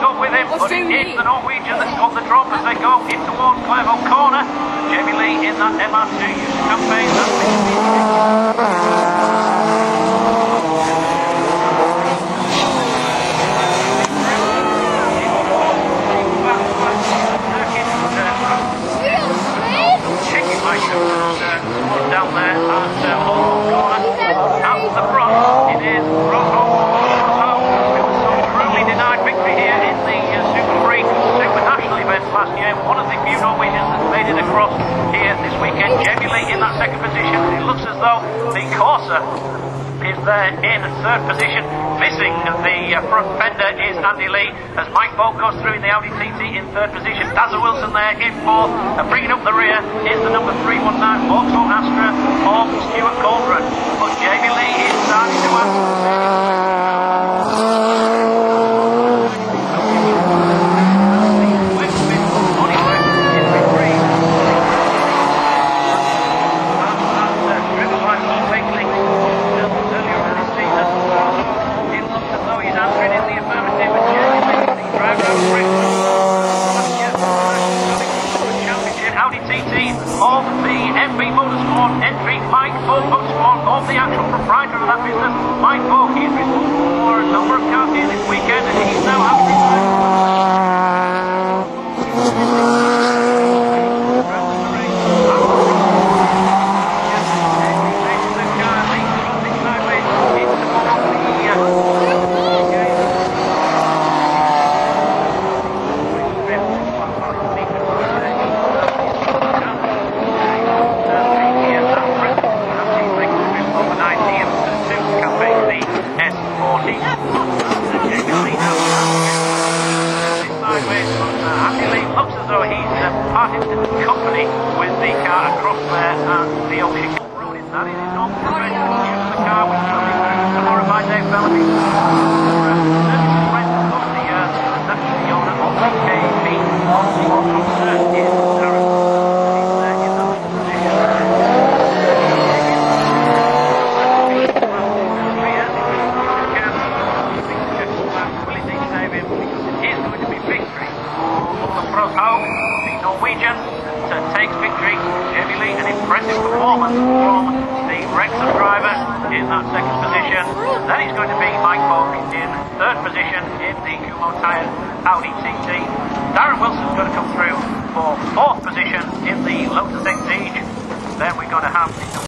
keeping up with him, but it is the Norwegian that's got the drop as they go in towards Clervaux Corner. Jamie Lee in that MR2 used campaign. Uh, down there at uh, Hall Corner. Out the front, it is Rocco who was so cruelly denied victory here in the uh, Super Free Super Last year. One of the few Norwegians that's made it across here this weekend. Lee in that second position. It looks as though the Corsa is there in third position. Missing the uh, front fender is Andy Lee as Mike Bolt goes through in the Audi TT in third position. Dazza Wilson there in fourth. And bringing up the rear is the number 319 Vauxhall Astra of Stuart Cauldron. But Jamie Lee is starting to Audi TT MB Motorsport entry, Mike Falk Motorsport of the actual proprietor of that business, Mike Falk. He is responsible for a number of cars here this weekend and he's now having looks as though he's uh, parted company with the car across there at the Ocean Road. Is that own profession? Use the car which will be used tomorrow by Dave Bellamy. Friend of the, uh, that's the owner of the KB on the concern is Darren. He's there in that position. The Norwegian to take victory. Lee, an impressive performance from the Wrexham driver in that second position. Then he's going to be Mike Boak in third position in the Kumho Tire Audi TT. Darren Wilson's going to come